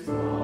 is mine.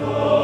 Oh.